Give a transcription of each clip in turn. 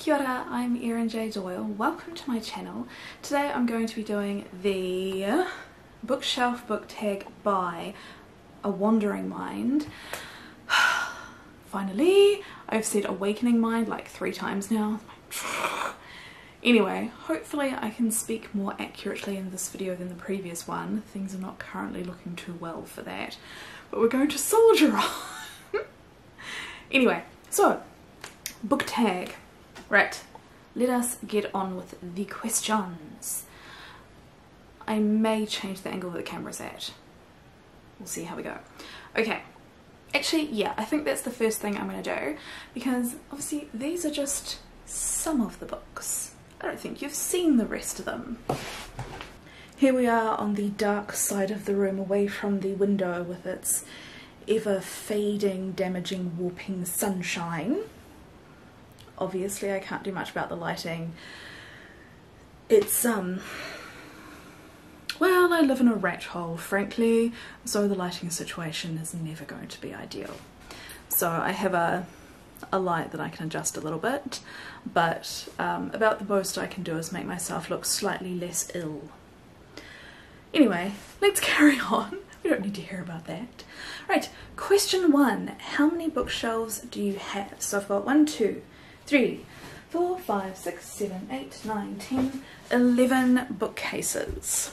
Kia ora, I'm Erin J Doyle. Welcome to my channel. Today I'm going to be doing the bookshelf book tag by A Wandering Mind. Finally, I've said Awakening Mind like three times now. Anyway, hopefully I can speak more accurately in this video than the previous one. Things are not currently looking too well for that. But we're going to soldier on. anyway, so, book tag. Right, let us get on with the questions. I may change the angle that the camera's at. We'll see how we go. Okay, actually, yeah, I think that's the first thing I'm going to do because obviously these are just some of the books. I don't think you've seen the rest of them. Here we are on the dark side of the room away from the window with its ever fading, damaging, warping sunshine. Obviously I can't do much about the lighting. It's, um, well, I live in a rat hole, frankly, so the lighting situation is never going to be ideal. So I have a a light that I can adjust a little bit, but um, about the most I can do is make myself look slightly less ill. Anyway, let's carry on. We don't need to hear about that. Right, question one. How many bookshelves do you have? So I've got one, two, three, four, five, six, seven, eight, nine, ten, eleven bookcases.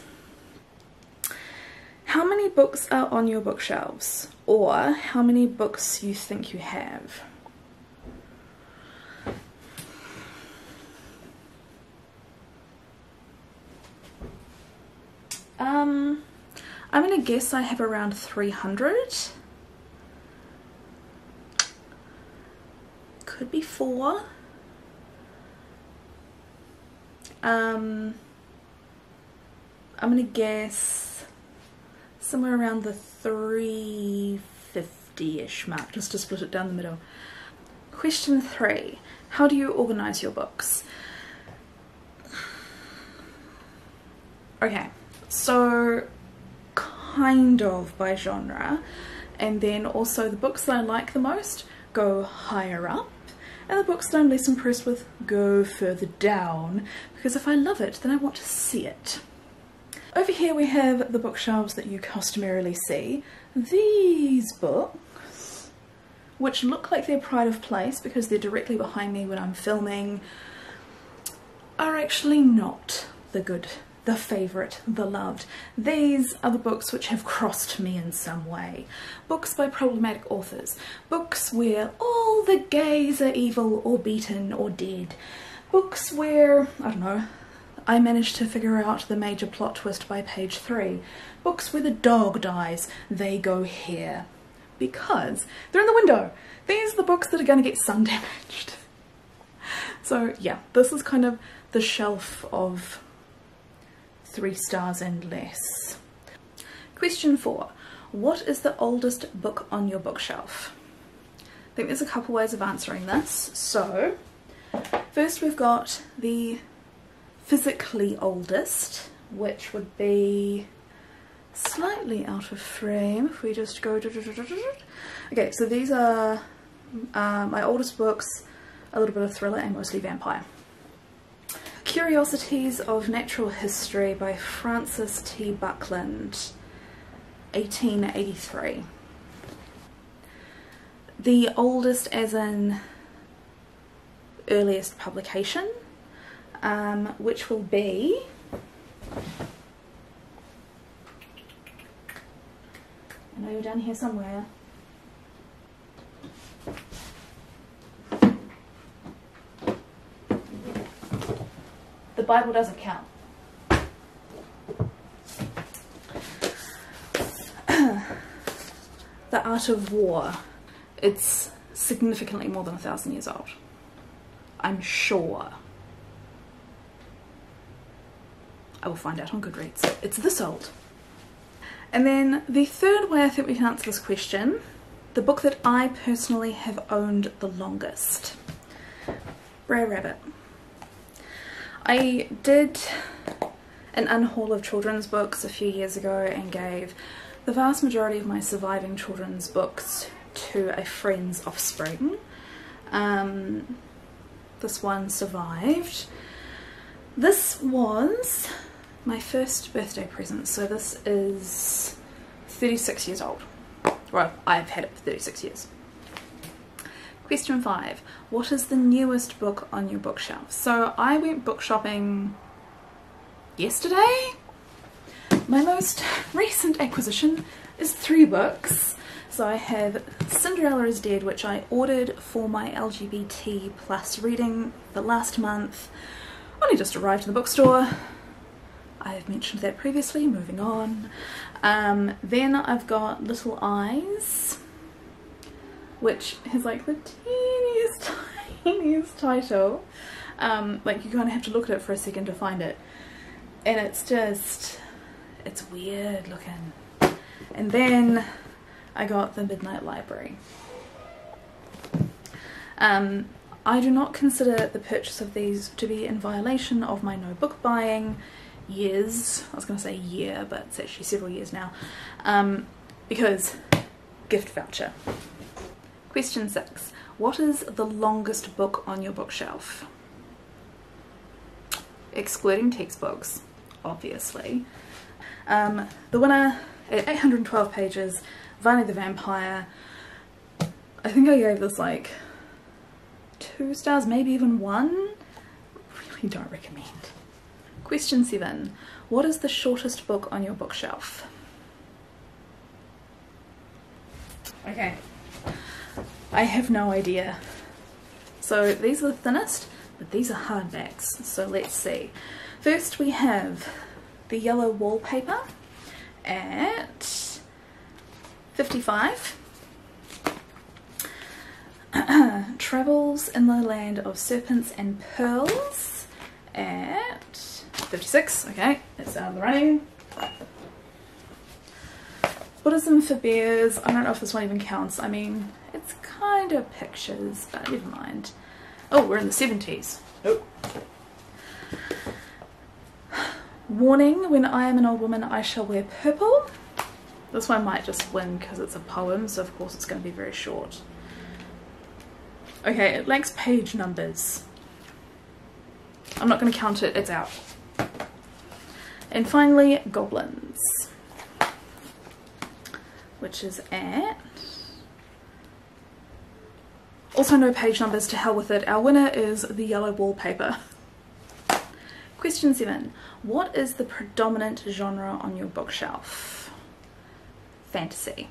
How many books are on your bookshelves? Or how many books you think you have? Um, I'm gonna guess I have around 300. Could be four. Um, I'm gonna guess somewhere around the 350-ish mark, just to split it down the middle. Question three, how do you organize your books? Okay, so kind of by genre and then also the books that I like the most go higher up and the books that I'm less impressed with go further down because if I love it then I want to see it. Over here we have the bookshelves that you customarily see. These books, which look like they're pride of place because they're directly behind me when I'm filming, are actually not the good the favourite, the loved. These are the books which have crossed me in some way. Books by problematic authors. Books where all the gays are evil or beaten or dead. Books where, I don't know, I managed to figure out the major plot twist by page three. Books where the dog dies, they go here. Because they're in the window. These are the books that are going to get sun damaged. So yeah, this is kind of the shelf of three stars and less. Question four, what is the oldest book on your bookshelf? I think there's a couple ways of answering this. So first we've got the physically oldest, which would be slightly out of frame if we just go okay so these are uh, my oldest books a little bit of thriller and mostly vampire Curiosities of Natural History by Francis T. Buckland, 1883. The oldest as in earliest publication, um, which will be I know you're down here somewhere. Bible doesn't count. the Art of War. It's significantly more than a thousand years old. I'm sure. I will find out on Goodreads. It's this old. And then the third way I think we can answer this question, the book that I personally have owned the longest. Brer Rabbit. I did an unhaul of children's books a few years ago and gave the vast majority of my surviving children's books to a friend's offspring. Um, this one survived. This was my first birthday present, so this is 36 years old. Well, I've had it for 36 years. Question 5. What is the newest book on your bookshelf? So I went book shopping yesterday. My most recent acquisition is three books. So I have Cinderella is Dead, which I ordered for my LGBT plus reading the last month. Only just arrived in the bookstore. I've mentioned that previously, moving on. Um, then I've got Little Eyes, which is like the teeniest, tiniest title. Um, like you kind of have to look at it for a second to find it. And it's just, it's weird looking. And then I got the Midnight Library. Um, I do not consider the purchase of these to be in violation of my no book buying years. I was going to say year, but it's actually several years now. Um, because gift voucher. Question 6. What is the longest book on your bookshelf? Excluding textbooks, obviously. Um, the winner at 812 pages Varney the Vampire. I think I gave this like two stars, maybe even one. Really don't recommend. Question seven. What is the shortest book on your bookshelf? Okay. I have no idea. So these are the thinnest, but these are hardbacks. So let's see. First we have the yellow wallpaper at 55. Travels in the Land of Serpents and Pearls at 56. Okay, that's out of the running. Buddhism for Bears. I don't know if this one even counts. I mean, it's kind of pictures, but never mind. Oh, we're in the 70s. Nope. Warning, when I am an old woman, I shall wear purple. This one might just win because it's a poem, so of course it's going to be very short. Okay, it lacks page numbers. I'm not going to count it, it's out. And finally, Goblins. Which is at... Also no page numbers, to hell with it. Our winner is the yellow wallpaper. Question 7. What is the predominant genre on your bookshelf? fantasy.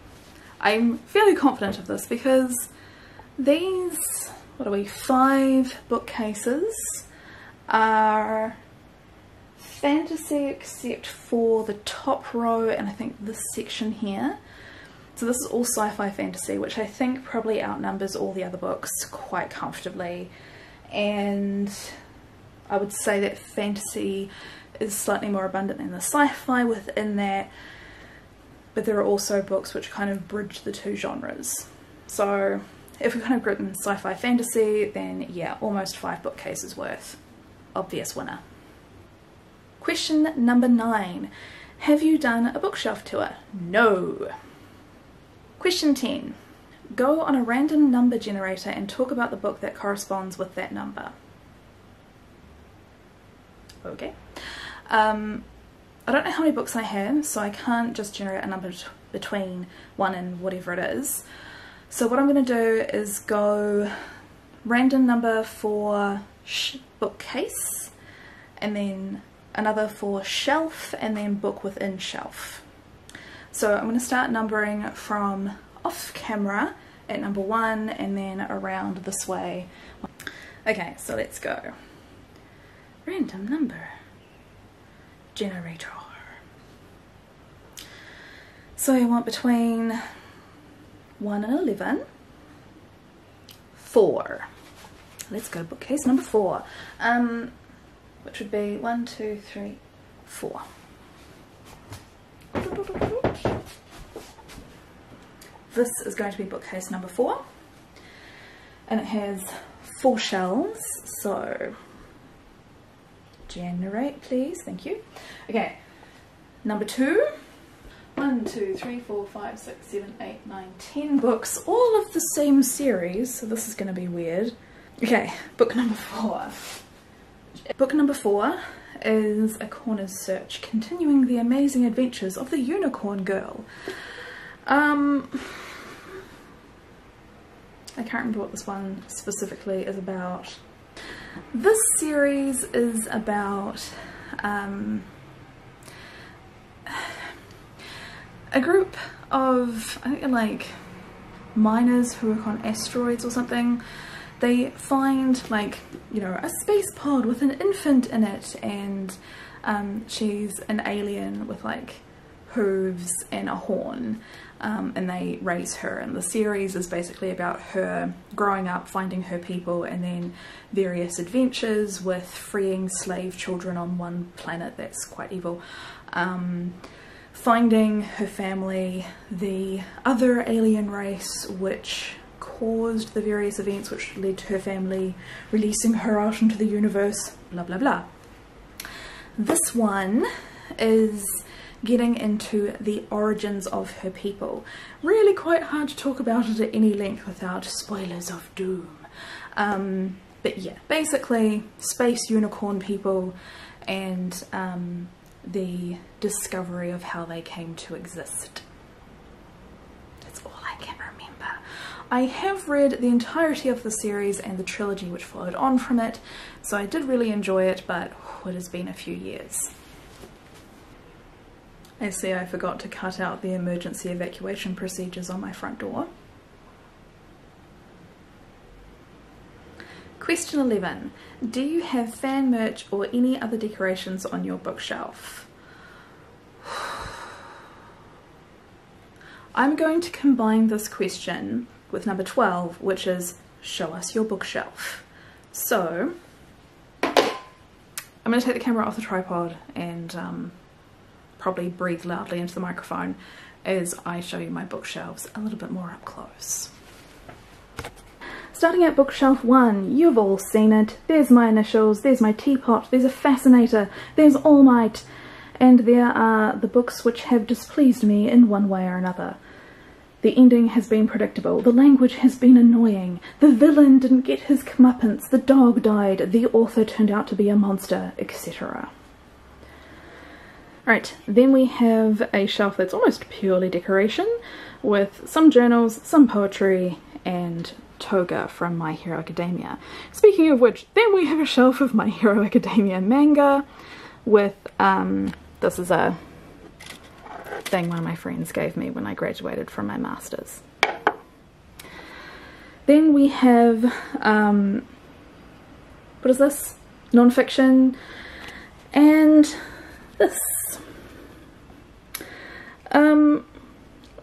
I'm fairly confident of this because these, what are we, five bookcases are fantasy except for the top row and I think this section here. So this is all sci-fi fantasy, which I think probably outnumbers all the other books quite comfortably. And I would say that fantasy is slightly more abundant than the sci-fi within that but there are also books which kind of bridge the two genres. So if we kind of group them sci-fi fantasy, then yeah, almost five bookcases worth. Obvious winner. Question number nine. Have you done a bookshelf tour? No. Question 10. Go on a random number generator and talk about the book that corresponds with that number. Okay. Um, I don't know how many books I have, so I can't just generate a number between one and whatever it is. So what I'm going to do is go random number for bookcase, and then another for shelf, and then book within shelf. So I'm going to start numbering from off camera at number one, and then around this way. Okay, so let's go. Random number generator. So I want between 1 and 11. 4. Let's go bookcase number 4. Um, which would be one, two, three, four. This is going to be bookcase number 4. And it has four shelves, so generate please, thank you. Okay, number two one, two, three, four, five, six, seven, eight, nine, ten books, all of the same series, so this is going to be weird. Okay, book number four. Book number four is Acorna's Search, continuing the amazing adventures of the Unicorn Girl. Um, I can't remember what this one specifically is about. This series is about um, a group of, I think like miners who work on asteroids or something they find like you know a space pod with an infant in it and um, she's an alien with like hooves and a horn um, and they raise her. And the series is basically about her growing up finding her people and then various adventures with freeing slave children on one planet that's quite evil. Um, finding her family the other alien race which caused the various events which led to her family releasing her out into the universe, blah blah blah. This one is getting into the origins of her people. Really quite hard to talk about it at any length without spoilers of doom. Um, but yeah, basically space unicorn people and um, the discovery of how they came to exist. That's all I can remember. I have read the entirety of the series and the trilogy which followed on from it, so I did really enjoy it, but it has been a few years. I see I forgot to cut out the emergency evacuation procedures on my front door. Question 11. Do you have fan merch or any other decorations on your bookshelf? I'm going to combine this question with number 12, which is show us your bookshelf. So I'm going to take the camera off the tripod and um, probably breathe loudly into the microphone as I show you my bookshelves a little bit more up close. Starting at bookshelf one, you've all seen it. There's my initials, there's my teapot, there's a fascinator, there's All Might, and there are the books which have displeased me in one way or another. The ending has been predictable, the language has been annoying, the villain didn't get his comeuppance, the dog died, the author turned out to be a monster, etc. Right, then we have a shelf that's almost purely decoration, with some journals, some poetry, and Toga from My Hero Academia. Speaking of which, then we have a shelf of My Hero Academia manga with, um, this is a thing one of my friends gave me when I graduated from my masters. Then we have, um, what is this? Non-fiction and this. Um,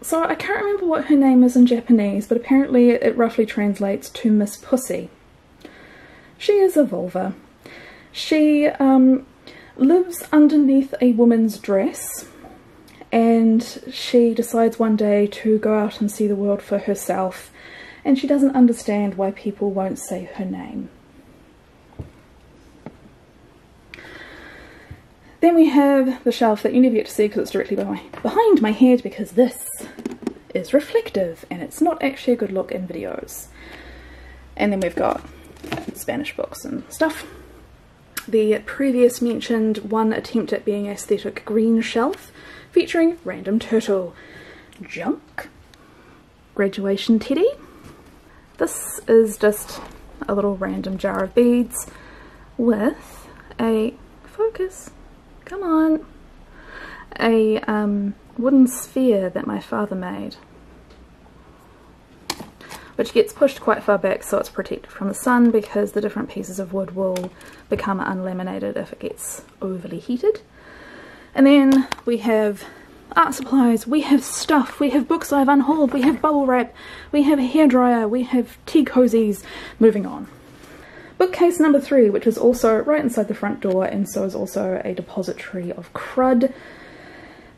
so I can't remember what her name is in Japanese, but apparently it roughly translates to Miss Pussy. She is a vulva. She um, lives underneath a woman's dress and she decides one day to go out and see the world for herself and she doesn't understand why people won't say her name. Then we have the shelf that you never get to see because it's directly behind my head because this is reflective and it's not actually a good look in videos. And then we've got Spanish books and stuff. The previous mentioned one attempt at being aesthetic green shelf featuring Random Turtle, Junk, Graduation Teddy. This is just a little random jar of beads with a, focus, come on, a um, wooden sphere that my father made which gets pushed quite far back so it's protected from the sun because the different pieces of wood will become unlaminated if it gets overly heated. And then we have art supplies, we have stuff, we have books I've unhauled, we have bubble wrap, we have a hairdryer, we have tea cozies, moving on. Bookcase number three, which is also right inside the front door and so is also a depository of crud.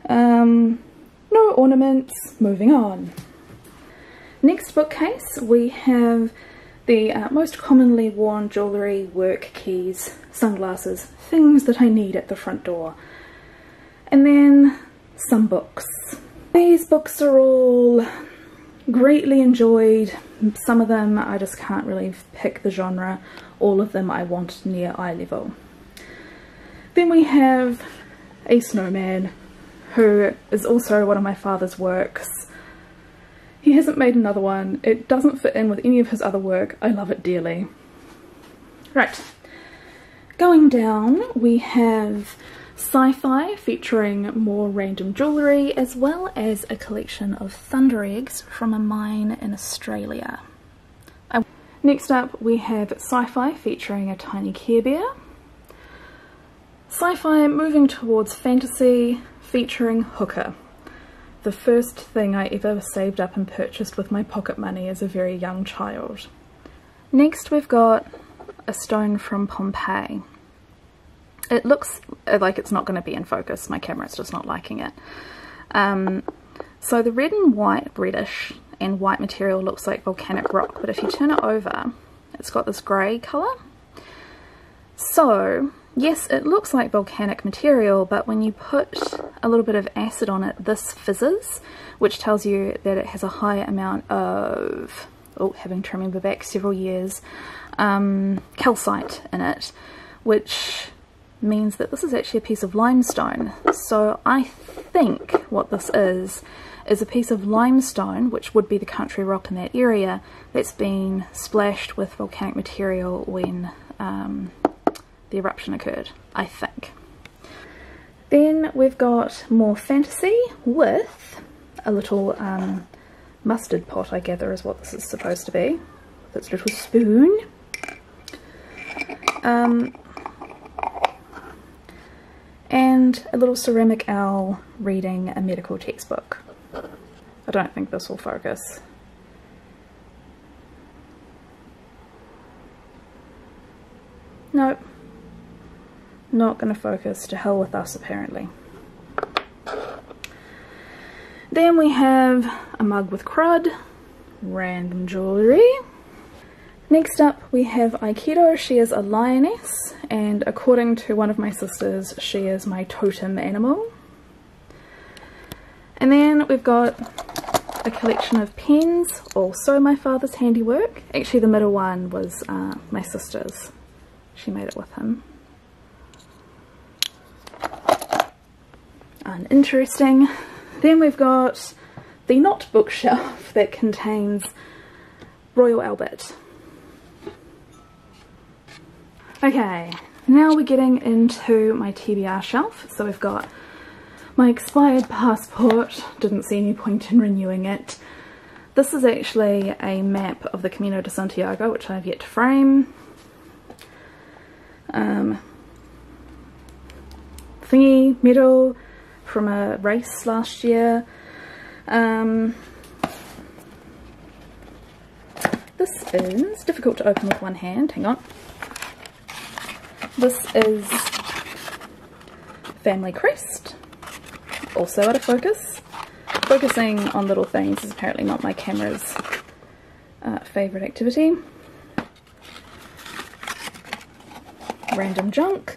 Um, no ornaments, moving on. Next bookcase we have the uh, most commonly worn jewellery, work keys, sunglasses, things that I need at the front door. And then some books. These books are all greatly enjoyed. Some of them I just can't really pick the genre. All of them I want near eye level. Then we have A Snowman, who is also one of my father's works. He hasn't made another one. It doesn't fit in with any of his other work. I love it dearly. Right. Going down, we have sci-fi featuring more random jewellery as well as a collection of thunder eggs from a mine in Australia. Uh, next up we have sci-fi featuring a tiny Care Bear. Sci-fi moving towards fantasy featuring Hooker. The first thing I ever saved up and purchased with my pocket money as a very young child. Next we've got a stone from Pompeii. It looks like it's not going to be in focus, my camera's just not liking it. Um, so the red and white, reddish and white material looks like volcanic rock, but if you turn it over, it's got this grey colour. So, yes, it looks like volcanic material, but when you put a little bit of acid on it, this fizzes, which tells you that it has a high amount of, oh, having to remember back several years, um, calcite in it, which means that this is actually a piece of limestone. So I think what this is, is a piece of limestone, which would be the country rock in that area, that's been splashed with volcanic material when um, the eruption occurred, I think. Then we've got more fantasy with a little um, mustard pot, I gather is what this is supposed to be, with its little spoon. Um, and a little ceramic owl reading a medical textbook. I don't think this will focus. Not going to focus. To hell with us, apparently. Then we have a mug with crud, random jewellery, Next up we have Aikido, she is a lioness and according to one of my sisters she is my totem animal. And then we've got a collection of pens, also my father's handiwork. Actually the middle one was uh, my sister's, she made it with him. Uninteresting. Then we've got the not bookshelf that contains Royal Albert. Okay, now we're getting into my TBR shelf. So we've got my expired passport, didn't see any point in renewing it. This is actually a map of the Camino de Santiago, which I've yet to frame. Um, thingy medal from a race last year. Um, this is difficult to open with one hand, hang on. This is Family Crest, also out of focus. Focusing on little things is apparently not my camera's uh, favourite activity. Random junk.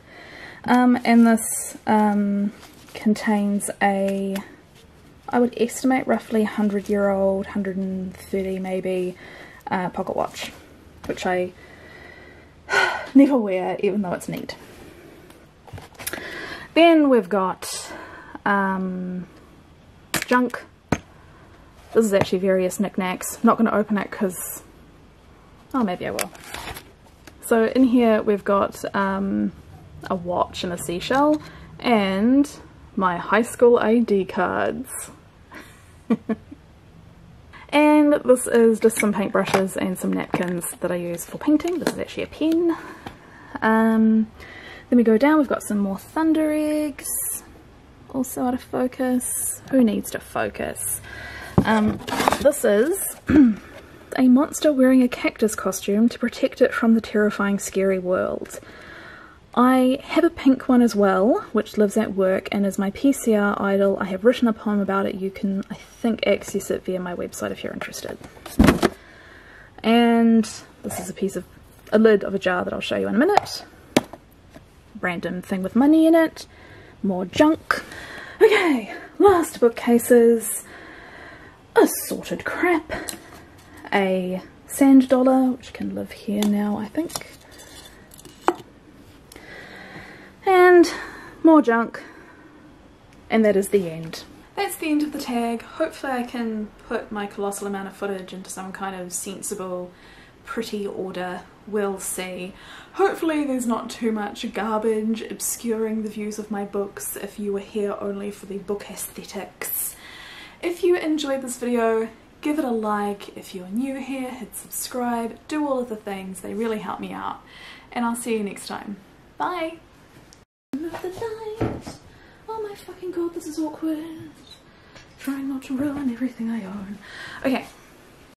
Um, and this um, contains a, I would estimate roughly 100 year old, 130 maybe, uh, pocket watch, which I never wear even though it's neat. Then we've got um, junk. This is actually various knickknacks. Not going to open it because, oh maybe I will. So in here we've got um, a watch and a seashell and my high school ID cards. And this is just some paintbrushes and some napkins that I use for painting. This is actually a pen. Um, then we go down, we've got some more thunder eggs, also out of focus. Who needs to focus? Um, this is a monster wearing a cactus costume to protect it from the terrifying scary world. I have a pink one as well, which lives at work and is my PCR idol. I have written a poem about it. You can, I think, access it via my website if you're interested. And this is a piece of, a lid of a jar that I'll show you in a minute. Random thing with money in it. More junk. Okay, last bookcases. assorted crap, a sand dollar, which can live here now, I think, and more junk, and that is the end. That's the end of the tag. Hopefully I can put my colossal amount of footage into some kind of sensible, pretty order. We'll see. Hopefully there's not too much garbage obscuring the views of my books if you were here only for the book aesthetics. If you enjoyed this video, give it a like. If you're new here, hit subscribe. Do all of the things. They really help me out. And I'll see you next time. Bye! Move the light. Oh my fucking god, this is awkward. Trying not to ruin everything I own. Okay.